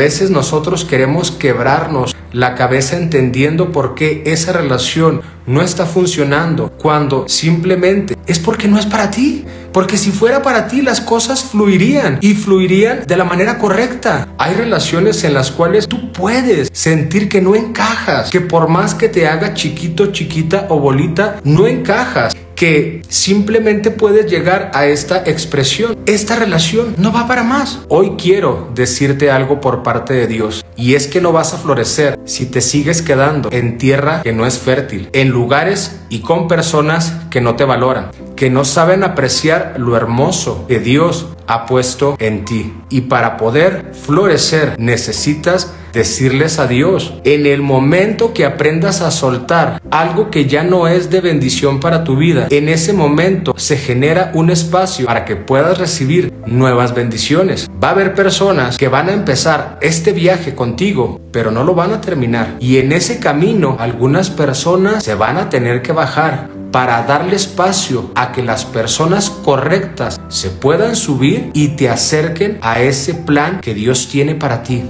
veces nosotros queremos quebrarnos la cabeza entendiendo por qué esa relación no está funcionando cuando simplemente es porque no es para ti. Porque si fuera para ti las cosas fluirían y fluirían de la manera correcta. Hay relaciones en las cuales tú puedes sentir que no encajas, que por más que te haga chiquito, chiquita o bolita, no encajas que simplemente puedes llegar a esta expresión. Esta relación no va para más. Hoy quiero decirte algo por parte de Dios y es que no vas a florecer si te sigues quedando en tierra que no es fértil, en lugares y con personas que no te valoran, que no saben apreciar lo hermoso que Dios ha puesto en ti. Y para poder florecer necesitas decirles a Dios. En el momento que aprendas a soltar algo que ya no es de bendición para tu vida, en ese momento se genera un espacio para que puedas recibir nuevas bendiciones. Va a haber personas que van a empezar este viaje contigo, pero no lo van a terminar. Y en ese camino algunas personas se van a tener que bajar para darle espacio a que las personas correctas se puedan subir y te acerquen a ese plan que Dios tiene para ti.